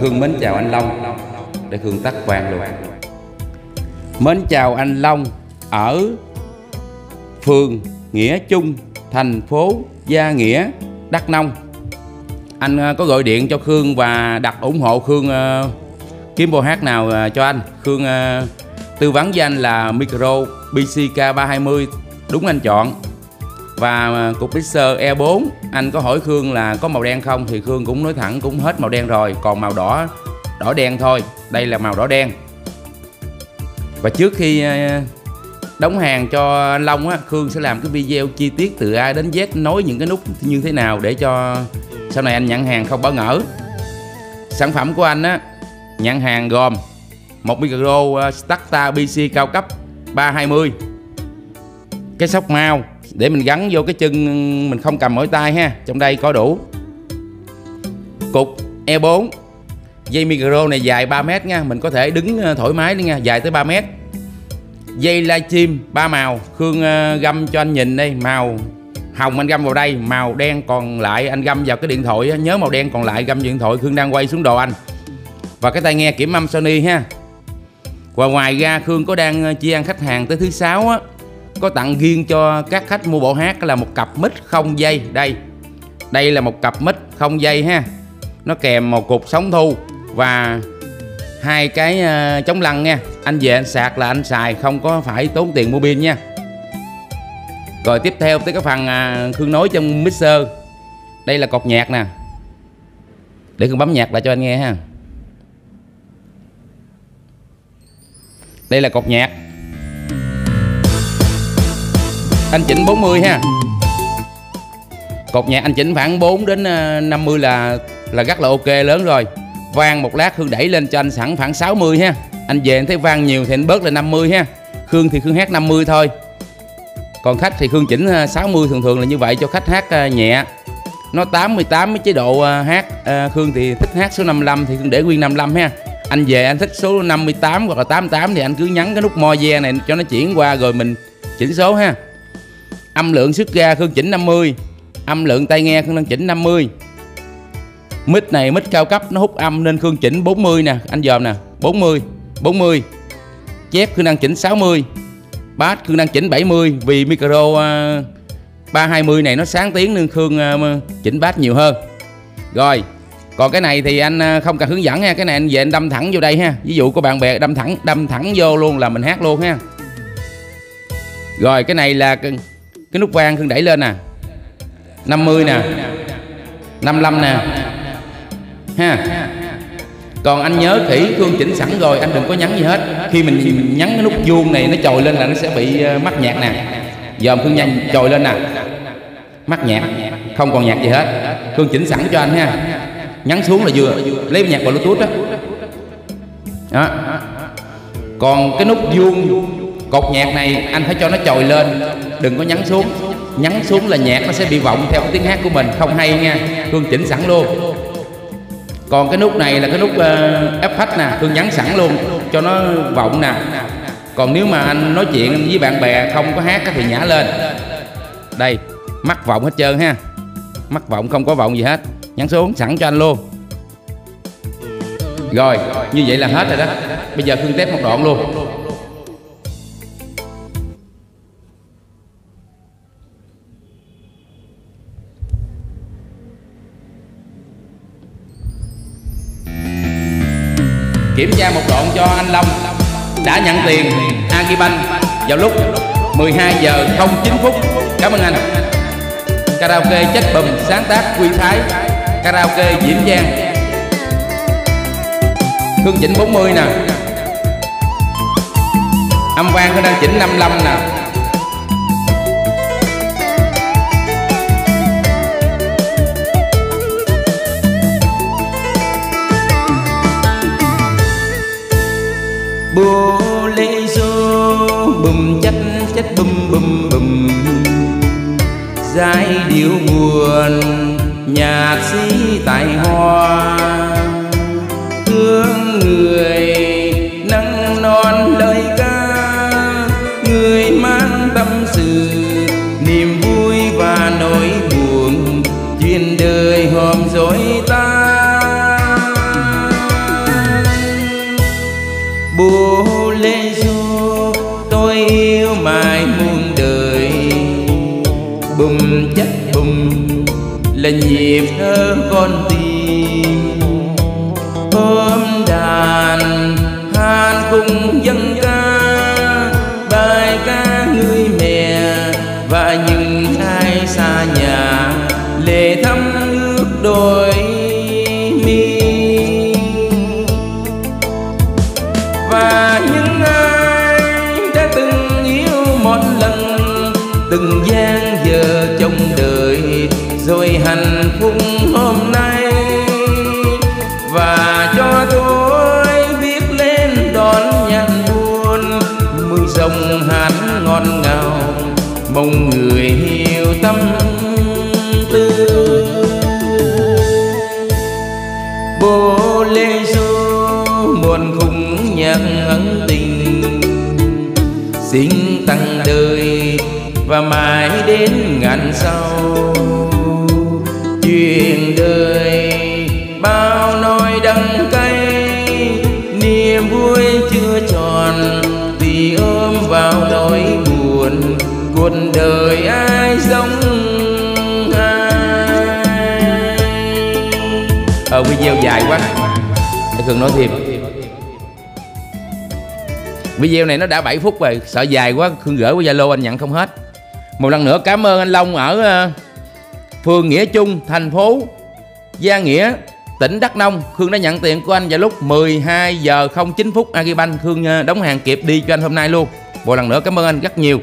Khương mến chào anh Long Để Khương tắt vàng luôn. Mến chào anh Long Ở phường Nghĩa Trung, Thành phố Gia Nghĩa, Đắk Nông. Anh à, có gọi điện cho Khương và đặt ủng hộ Khương à, kiếm bộ hát nào à, cho anh. Khương tư vấn với anh là micro BCK 320 đúng anh chọn và à, cục mixer E4 anh có hỏi Khương là có màu đen không? Thì Khương cũng nói thẳng cũng hết màu đen rồi còn màu đỏ đỏ đen thôi. Đây là màu đỏ đen. Và trước khi à, đóng hàng cho anh Long á Khương sẽ làm cái video chi tiết từ A đến Z nói những cái nút như thế nào để cho sau này anh nhận hàng không bỡ ngỡ. Sản phẩm của anh á nhận hàng gồm một micro à, uh, Starta BC cao cấp 320 cái sóc mau để mình gắn vô cái chân mình không cầm mỗi tay ha. Trong đây có đủ. Cục E4 dây micro này dài 3 mét nha. Mình có thể đứng ờ, thoải mái đi nha. Dài tới 3 mét. Dây livestream ba màu. Khương ờ, găm cho anh nhìn đây. Màu hồng anh găm vào đây màu đen còn lại anh găm vào cái điện thoại nhớ màu đen còn lại găm điện thoại khương đang quay xuống đồ anh. Và cái tai nghe kiểm âm sony ha. Và ngoài ra khương có đang uh, chi ăn khách hàng tới thứ sáu á có tặng riêng cho các khách mua bộ hát là một cặp mic không dây. Đây đây là một cặp mic không dây ha. Nó kèm một cục sóng thu và hai cái ờ, chống lăn nha. Anh về anh sạc là anh xài, không có phải tốn tiền mua pin nha. Rồi tiếp theo tới cái phần à, khương nối trong mixer. Đây là cột nhạc nè. Để khương bấm nhạc lại cho anh nghe ha. Đây là cột nhạc anh chỉnh 40 ha. Cột nhạc anh chỉnh khoảng 4 đến ờ, 50 là là rất là ok lớn rồi. Vang một lát Hương đẩy lên cho anh sẵn khoảng 60 ha. Anh về anh thấy vang nhiều thì anh bớt lên 50 ha. Khương thì Khương hát 50 thôi. Còn khách thì Khương chỉnh ờ, 60 thường thường là như vậy cho khách hát ờ, nhẹ. Nó 88 với chế độ hát Khương thì thích hát số 55 thì Khương để nguyên 55 ha. Anh về anh thích số 58 hoặc là 88 thì anh cứ nhấn cái nút mo ve này cho nó chuyển qua rồi mình chỉnh số ha âm lượng xuất ra Khương chỉnh 50 âm lượng tai nghe Khương đang chỉnh 50 mic này mic cao cấp nó hút âm nên Khương chỉnh 40 nè. Anh dòm nè 40 40 chép Khương đang chỉnh 60 bass Khương đang chỉnh 70 vì micro à, uh, 320 này nó sáng tiếng nên Khương uh, chỉnh bass nhiều hơn. Rồi còn cái này thì anh à, không cần hướng dẫn ha cái này anh về anh đâm thẳng vô đây ha. Ví dụ có bạn bè đâm thẳng đâm thẳng vô luôn là mình hát luôn ha. Rồi cái này là cái, nút vang Khương đẩy lên nè. 50 nè. 55 nè. Ha. Còn anh nhớ kỹ cương chỉnh sẵn rồi anh đừng có nhắn gì hết. Khi mình nhắn cái nút vuông này nó trồi lên là nó sẽ bị ờ, mắc nhạc nè. Giờ cương nhanh trồi lên nè. Mắc nhạc không còn nhạc gì hết. Cương chỉnh sẵn cho anh ha. Nhắn xuống là vừa. Lấy nhạc bluetooth đó. Đó. Còn cái nút vuông cột nhạc này anh phải cho nó trồi lên. Đừng có nhắn xuống. Nhắn xuống là nhạc nó sẽ bị vọng theo cái tiếng hát của mình. Không hay nha. Hương chỉnh sẵn luôn. Còn cái nút này là cái nút ờ, uh, FH nè. Hương nhắn sẵn luôn. Cho nó vọng nè. Còn nếu mà anh nói chuyện với bạn bè không có hát thì nhả lên. Đây mắc vọng hết trơn ha. Mắc vọng không có vọng gì hết. Nhắn xuống sẵn cho anh luôn. Rồi như vậy là hết rồi đó. Bây giờ hương test một đoạn luôn. Kiểm tra một đoạn cho anh Long. Đã nhận tiền Agribank vào lúc 12 giờ 09 phút. Cảm ơn anh. Karaoke chất bùm, sáng tác quy thái. Karaoke Diễm giang. Hương chỉnh 40 nè. Âm vang Hương đang chỉnh 55 nè. Bô lê dô bùm chất chất bùm bùm bùm. Giai điệu buồn, nhạc sĩ tài hoa. Thương người là nhịp thơ con tim. Hôm đàn hát cùng dân ca, bài ca người mẹ và những ai xa nhà, lệ thăm ước đôi hạnh phúc hôm nay. Và cho tôi biết lên đón nhạc buồn mưa rồng hát ngon ngào, mong người hiểu tâm tư. Bố lê du muôn khung nhạc ân tình, xin tăng đời và mãi đến ngàn sau chuyện đời. Bao nỗi đắng cay, niềm vui chưa tròn. Vì ôm vào nỗi buồn, cuộc đời ai giống ai? Ờ, ở video dài quá. Để cường nói thêm video này nó đã 7 phút rồi, sợ dài quá, khương gửi qua zalo anh nhận không hết. Một lần nữa cảm ơn anh long ở ờ, phường nghĩa trung thành phố gia nghĩa, tỉnh đắk nông. Khương đã nhận tiền của anh vào lúc 12 giờ 09 phút. Agribank khương ờ, đóng hàng kịp đi cho anh hôm nay luôn. Một lần nữa cảm ơn anh rất nhiều.